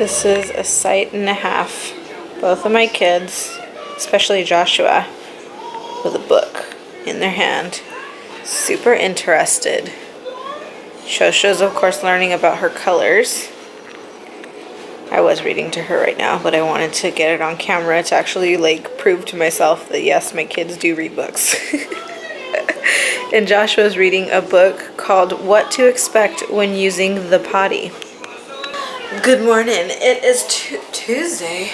This is a sight and a half. Both of my kids, especially Joshua, with a book in their hand. Super interested. Shosha's, of course, learning about her colors. I was reading to her right now, but I wanted to get it on camera to actually like prove to myself that yes, my kids do read books. and Joshua's reading a book called What to Expect When Using the Potty. Good morning. It is Tuesday.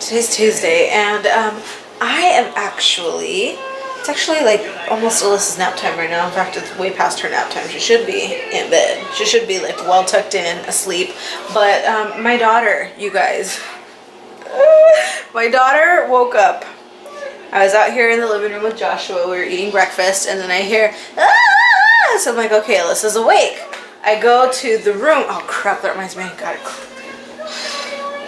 Today's Tuesday, and um, I am actually it's actually like almost Alyssa's nap time right now. In fact, it's way past her nap time. She should be in bed. She should be like well tucked in, asleep. But um, my daughter, you guys, my daughter woke up. I was out here in the living room with Joshua. We were eating breakfast, and then I hear, ah! So I'm like, okay, Alyssa's awake. I go to the room. Oh crap, that reminds me. I gotta,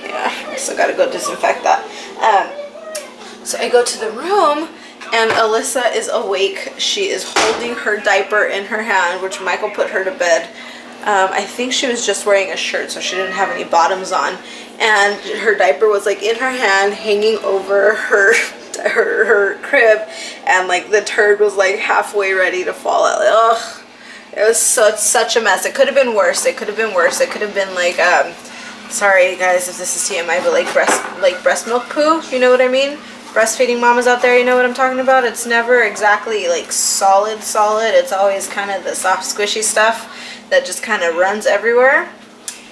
yeah, I still gotta go disinfect that. Um, so I go to the room and Alyssa is awake. She is holding her diaper in her hand, which Michael put her to bed. Um, I think she was just wearing a shirt, so she didn't have any bottoms on. And her diaper was like in her hand, hanging over her her, her crib, and like the turd was like halfway ready to fall out. Ugh. It was so, such a mess. It could have been worse. It could have been worse. It could have been like, um, sorry guys if this is TMI, but like breast, like breast milk poo. You know what I mean? breastfeeding mamas out there, you know what I'm talking about? It's never exactly like solid solid. It's always kind of the soft squishy stuff that just kind of runs everywhere.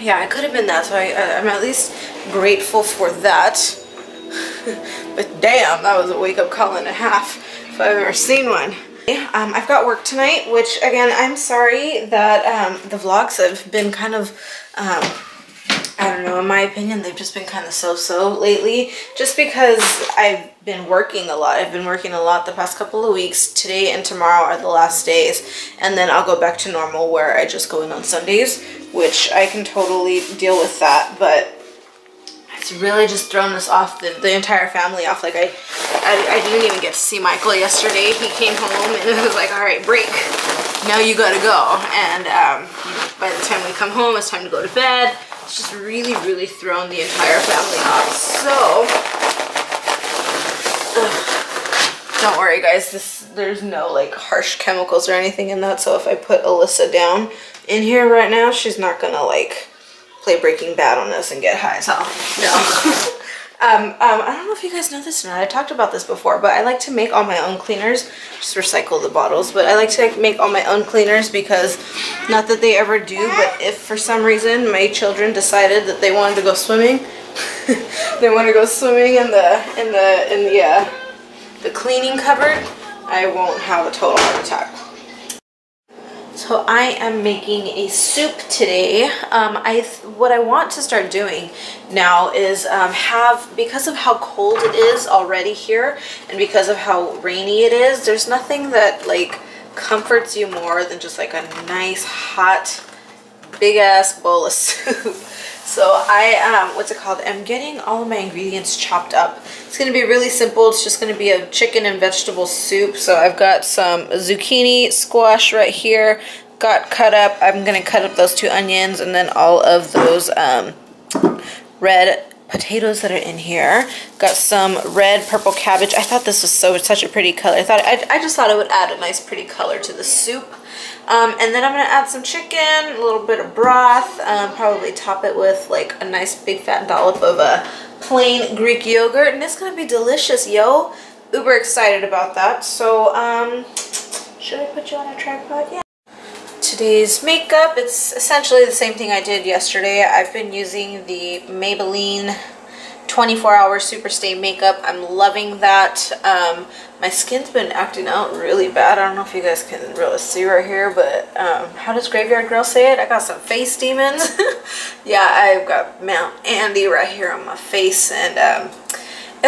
Yeah, it could have been that, so I, I'm at least grateful for that. but damn, that was a wake-up call and a half if I've ever seen one. Um, I've got work tonight, which again, I'm sorry that um, the vlogs have been kind of um, I don't know, in my opinion, they've just been kind of so-so lately. Just because I've been working a lot. I've been working a lot the past couple of weeks. Today and tomorrow are the last days. And then I'll go back to normal where I just go in on Sundays, which I can totally deal with that. But it's really just thrown us off, the, the entire family off. Like I, I, I didn't even get to see Michael yesterday. He came home and it was like, all right, break. Now you gotta go. And um, by the time we come home, it's time to go to bed it's just really, really thrown the entire family off. So, ugh, don't worry guys, this there's no like harsh chemicals or anything in that. So if I put Alyssa down in here right now, she's not gonna like play Breaking Bad on us and get high as hell. No. Um, um, I don't know if you guys know this or not. I talked about this before, but I like to make all my own cleaners. Just recycle the bottles, but I like to make all my own cleaners because, not that they ever do, but if for some reason my children decided that they wanted to go swimming, they want to go swimming in the in the in the uh, the cleaning cupboard, I won't have a total heart attack. So I am making a soup today. Um, I what I want to start doing now is um, have because of how cold it is already here and because of how rainy it is. There's nothing that like comforts you more than just like a nice hot big ass bowl of soup. So I, um, what's it called? I'm getting all of my ingredients chopped up. It's going to be really simple. It's just going to be a chicken and vegetable soup. So I've got some zucchini squash right here. Got cut up. I'm going to cut up those two onions and then all of those um, red potatoes that are in here. Got some red purple cabbage. I thought this was so such a pretty color. I thought I, I just thought it would add a nice pretty color to the soup. Um, and then I'm to add some chicken, a little bit of broth, um, probably top it with like a nice big fat dollop of a plain Greek yogurt. And it's going to be delicious, yo. Uber excited about that. So, um, should I put you on a tripod? Yeah. Today's makeup, it's essentially the same thing I did yesterday. I've been using the Maybelline 24 hour super stay makeup. I'm loving that. Um, my skin's been acting out really bad. I don't know if you guys can really see right here, but um, how does Graveyard Girl say it? I got some face demons. yeah, I've got Mount Andie right here on my face, and um,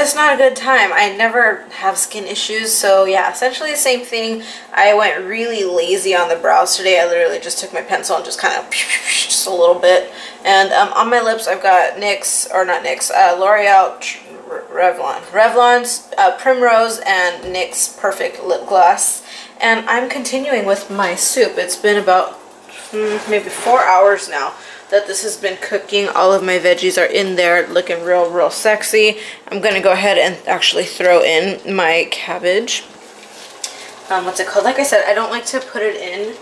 it's not a good time. I never have skin issues, so yeah, essentially the same thing. I went really lazy on the brows today. I literally just took my pencil and just kind of just a little bit. And um, on my lips, I've got NYX, or not NYX, uh, L'Oreal Revlon. Revlon's uh, Primrose and NYX Perfect Lip Gloss. And I'm continuing with my soup. It's been about mm, maybe four hours now that this has been cooking. All of my veggies are in there looking real, real sexy. I'm gonna go ahead and actually throw in my cabbage. Um, what's it called? Like I said, I don't like to put it in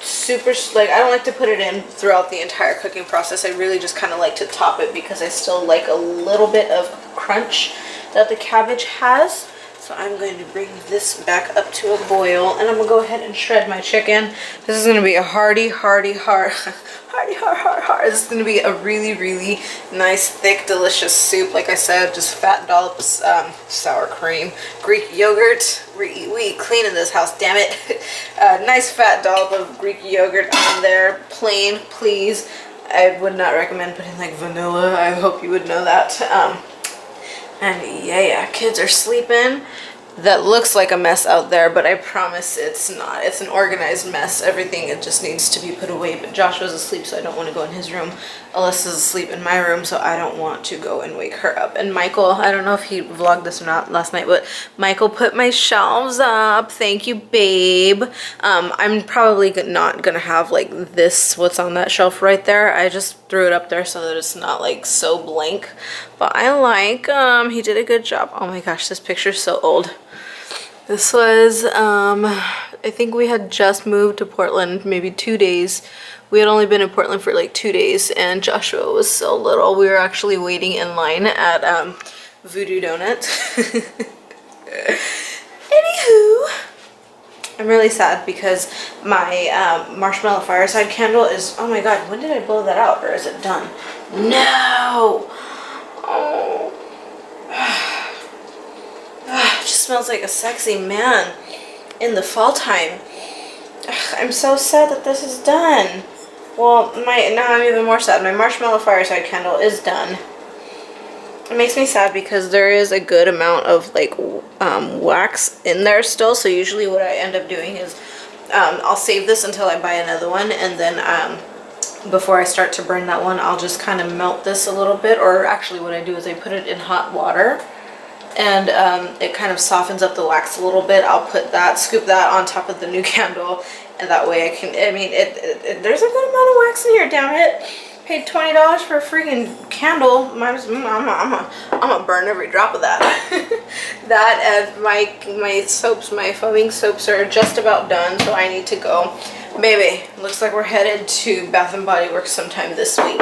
super, like I don't like to put it in throughout the entire cooking process. I really just kind of like to top it because I still like a little bit of crunch that the cabbage has. So I'm going to bring this back up to a boil and I'm gonna go ahead and shred my chicken. This is gonna be a hearty, hearty, This is gonna be a really, really nice, thick, delicious soup. Like I said, just fat dollops, um, sour cream, Greek yogurt. We, we eat clean in this house, damn it. uh, nice fat dollop of Greek yogurt on there, plain, please. I would not recommend putting like vanilla. I hope you would know that. Um, and yeah, yeah, kids are sleeping. That looks like a mess out there, but I promise it's not. It's an organized mess. Everything, it just needs to be put away. But Joshua's asleep, so I don't want to go in his room. Alyssa's asleep in my room, so I don't want to go and wake her up. And Michael, I don't know if he vlogged this or not last night, but Michael put my shelves up. Thank you, babe. Um, I'm probably not going to have like this, what's on that shelf right there. I just threw it up there so that it's not like so blank. But I like, um, he did a good job. Oh my gosh, this picture's so old. This was, um, I think we had just moved to Portland maybe two days. We had only been in Portland for like two days and Joshua was so little. We were actually waiting in line at um, Voodoo Doughnut. Anywho, I'm really sad because my um, marshmallow fireside candle is, oh my god, when did I blow that out or is it done? No! Oh. it just smells like a sexy man in the fall time. I'm so sad that this is done. Well, my now I'm even more sad. My marshmallow fireside candle is done. It makes me sad because there is a good amount of like um, wax in there still. So usually what I end up doing is um, I'll save this until I buy another one and then um, before I start to burn that one I'll just kind of melt this a little bit or actually what I do is I put it in hot water and um, it kind of softens up the wax a little bit. I'll put that, scoop that on top of the new candle and that way I can, I mean, it, it, it there's a good amount of wax in here, damn it. Paid $20 for a freaking candle. Might as, I'm gonna I'm I'm burn every drop of that. that and my, my soaps, my foaming soaps are just about done, so I need to go. Baby, looks like we're headed to Bath & Body Works sometime this week.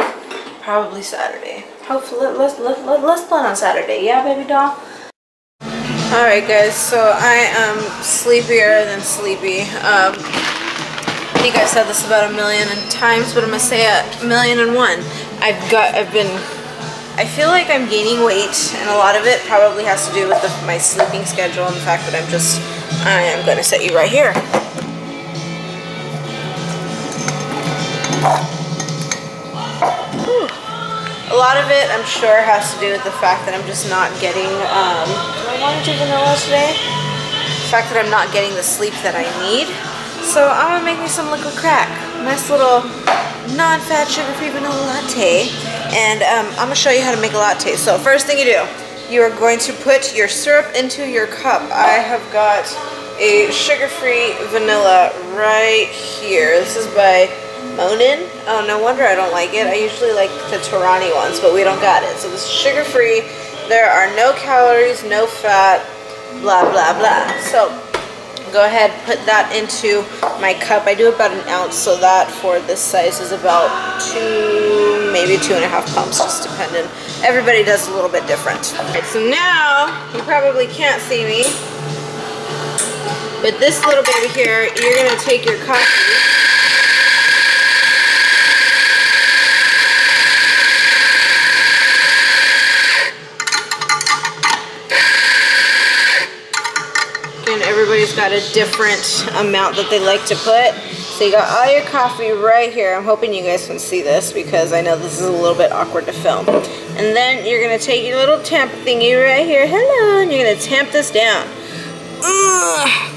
Probably Saturday. Hopefully, let's, let, let, let's plan on Saturday. Yeah, baby doll? Alright guys, so I am sleepier than sleepy. Um, I think I've said this about a million times, but I'm gonna say a million and one. I've got, I've been, I feel like I'm gaining weight, and a lot of it probably has to do with the, my sleeping schedule and the fact that I'm just, I am gonna set you right here. A lot of it, I'm sure, has to do with the fact that I'm just not getting, um, do I want to do vanilla today? The fact that I'm not getting the sleep that I need. So I'm to make me some liquid crack. Nice little non-fat sugar-free vanilla latte. And um, I'm to show you how to make a latte. So first thing you do, you are going to put your syrup into your cup. I have got a sugar-free vanilla right here. This is by Monin. Oh, no wonder I don't like it. I usually like the Torani ones, but we don't got it. So this is sugar-free. There are no calories, no fat, blah, blah, blah. So go ahead, put that into my cup. I do about an ounce, so that for this size is about two, maybe two and a half pumps, just depending. Everybody does a little bit different. So now, you probably can't see me, but this little baby here, you're gonna take your coffee, got a different amount that they like to put. So you got all your coffee right here. I'm hoping you guys can see this because I know this is a little bit awkward to film. And then you're gonna take your little tamp thingy right here. Hello, and you're gonna tamp this down. Ugh.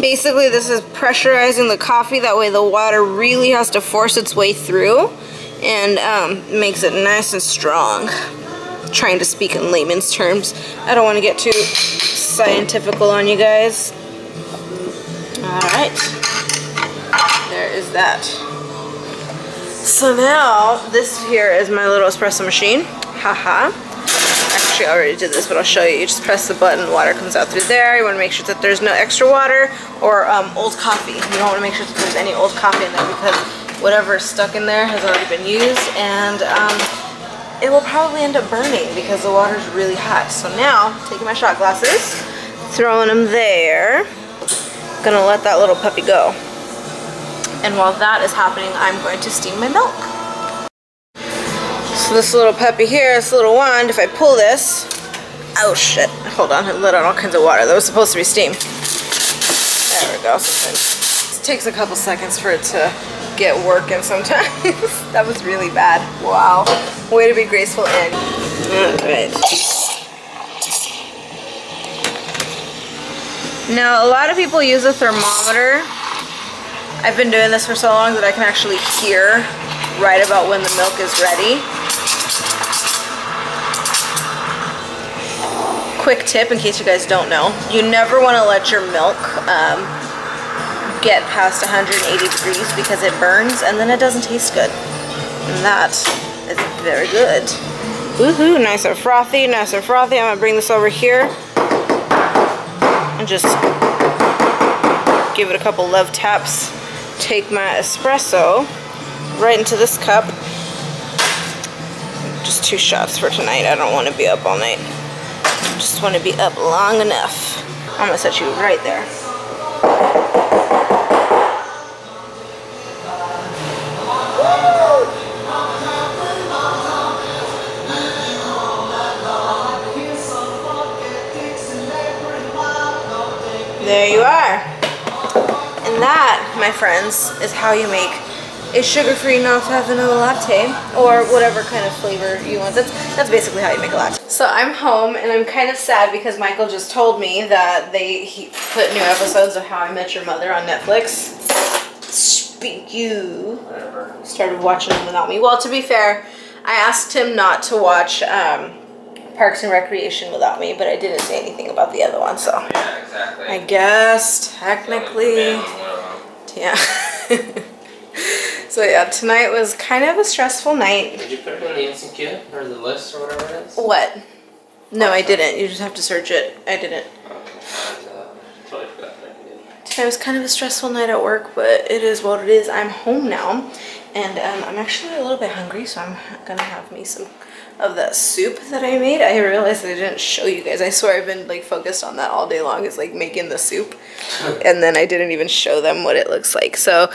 Basically, this is pressurizing the coffee. That way the water really has to force its way through and um, makes it nice and strong trying to speak in layman's terms. I don't want to get too scientifical on you guys. Alright. There is that. So now, this here is my little espresso machine. Haha. Actually, I already did this, but I'll show you. You just press the button, water comes out through there. You want to make sure that there's no extra water or um, old coffee. You don't want to make sure that there's any old coffee in there because whatever is stuck in there has already been used and um, it will probably end up burning because the water is really hot. So now, taking my shot glasses, throwing them there. Gonna let that little puppy go. And while that is happening, I'm going to steam my milk. So this little puppy here, this little wand, if I pull this, oh shit, hold on, it let out all kinds of water. That was supposed to be steam. There we go. Sometimes it takes a couple seconds for it to get working sometimes. that was really bad. Wow. Way to be graceful in. Alright. Now, a lot of people use a thermometer. I've been doing this for so long that I can actually hear right about when the milk is ready. Quick tip in case you guys don't know. You never want to let your milk um, get past 180 degrees because it burns and then it doesn't taste good. And that is very good. Woohoo, nice and frothy, nice and frothy. I'm gonna bring this over here and just give it a couple love taps. Take my espresso right into this cup. Just two shots for tonight. I don't want to be up all night. Just want to be up long enough. I'm gonna set you right there. There you are. And that, my friends, is how you make a sugar-free non-fat vanilla latte or whatever kind of flavor you want. That's that's basically how you make a latte. So I'm home and I'm kind of sad because Michael just told me that they he put new episodes of How I Met Your Mother on Netflix. Speak you started watching them without me. Well, to be fair, I asked him not to watch um, Parks and Recreation without me, but I didn't say anything about the other one, so Yeah, exactly. I guess technically, Man, one of them. yeah. so yeah, tonight was kind of a stressful night. Did you put it in the instant queue or the list or whatever it is? What? No, I didn't. You just have to search it. I didn't. Uh, totally forgot that I was kind of a stressful night at work, but it is what it is. I'm home now, and um, I'm actually a little bit hungry, so I'm gonna have me some of that soup that I made. I realized I didn't show you guys. I swear I've been like focused on that all day long, is like making the soup, and then I didn't even show them what it looks like. So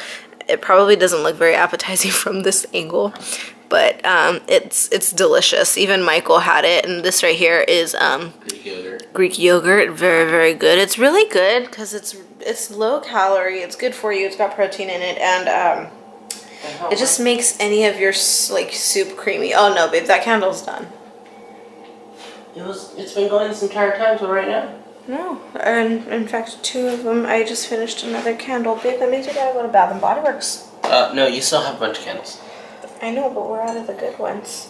it probably doesn't look very appetizing from this angle, but um, it's it's delicious. Even Michael had it, and this right here is um, Greek yogurt. Greek yogurt. Very, very good. It's really good because it's it's low calorie. It's good for you. It's got protein in it, and um, it just makes any of your like soup creamy. Oh no, babe, that candle's done. It was. It's been going this entire time till right now. No, and in fact, two of them. I just finished another candle, babe. That means you gotta go to Bath and Body Works. Uh, no, you still have a bunch of candles. I know, but we're out of the good ones.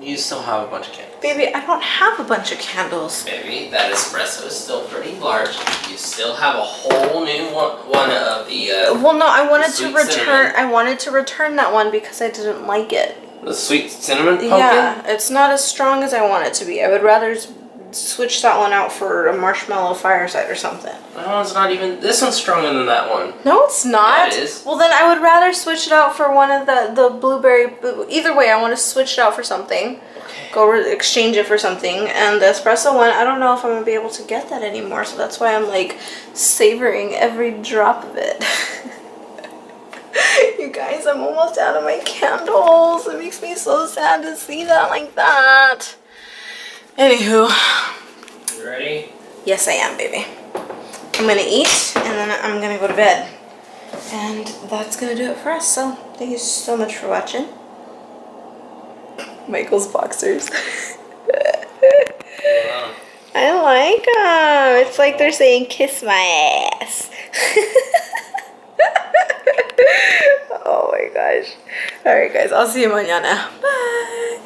You still have a bunch of candles. Baby, I don't have a bunch of candles. Baby, that espresso is still pretty large. You still have a whole new one, one of the uh, Well, no, I wanted to return. cinnamon. I wanted to return that one because I didn't like it. the sweet cinnamon pumpkin. Yeah, it's not as strong as I want it to be. I would rather switch that one out for a marshmallow fireside or something. That one's not even. This one's stronger than that one. No, it's not. Yeah, it is. Well, then I would rather switch it out for one of the the blueberry. Either way, I want to switch it out for something. Okay. Go exchange it for something. And the espresso one, I don't know if I'm gonna be able to get that anymore. So that's why I'm like savoring every drop of it. you guys, I'm almost out of my candles. It makes me so sad to see that like that. Anywho, You ready? yes, I am, baby. I'm gonna eat and then I'm gonna go to bed. And that's gonna do it for us. So, thank you so much for watching. Michael's boxers. Wow. I like them. It's like they're saying, kiss my ass. oh my gosh. Alright, guys, I'll see you mañana. Bye.